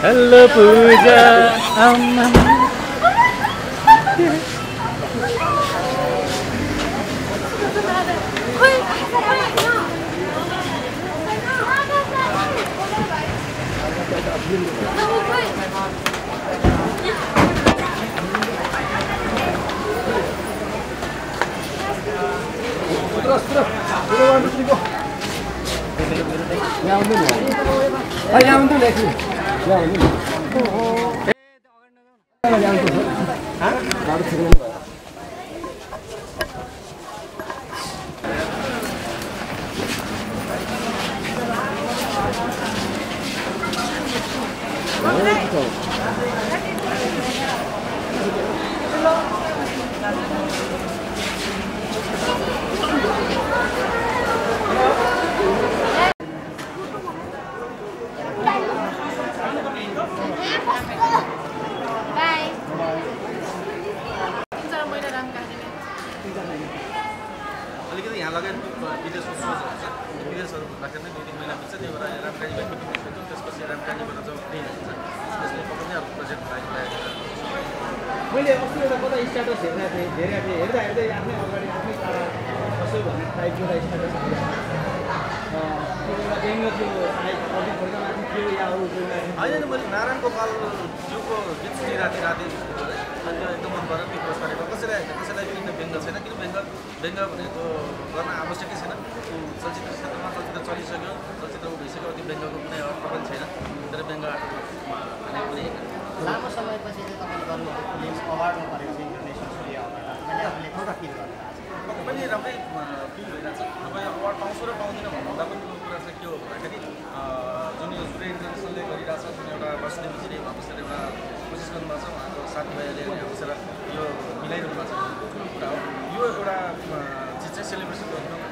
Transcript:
Halo Puja Aman Terus, terus. Udah, udah, udah. Ya, udah. Ayo, terus, terus 要一起 मैले अस्ति एउटा कता status हेर्दा थिएँ हेरेको थिएँ हेर्दा हेर्दै आफ्नै अगाडि आफ्नै तारा कसो भन्ने टाइपको एउटा स्ट्याटस एउटा व्यङ्ग थियो माथि थियो या अरू होइन मैले नारायण गोपाल ज्यूको गीत सुनिरहेको थिएँ राति अनि त्यो एकदम मन त्यो पोस्ट गरेको कसैलाई कसैलाई किन व्यङ्ग छैन किन व्यङ्ग व्यङ्ग भनेको गर्न आवश्यकै छैन चलचित्र क्षेत्रमा चलचित्र चलिसक्यो चलचित्र भइसक्यो त्यो व्यङ्गको कुनै अर्थ पनि छैन तर व्यङ्ग पनि लामो समयपछि चाहिँ तपाईँले गर्नुभएको फिल्म अवार्डमा परेको छ इन्टरनेसनल सूर्य अवार्ड मैले आफूले एउटा फिल गर्नु पक्कै पनि राम्रै फिल भइरहेको छ। यो अवार्ड पाउँछु र पाउँदिनँ भन्दा पनि त्यो कुरा चाहिँ के हो भन्दाखेरि जुन यो सूर्य इन्टरनेसनलले गरिरहेको छ जुन एउटा वासुदेवजीले बसेर एउटा कोसिस गर्नुभएको छ उहाँको साथीभाइहरूले बसेर यो मिलाइरहनु भएको छ कुरा हो। यो एउटा चिज चाहिँ सेलिब्रेसन गर्नु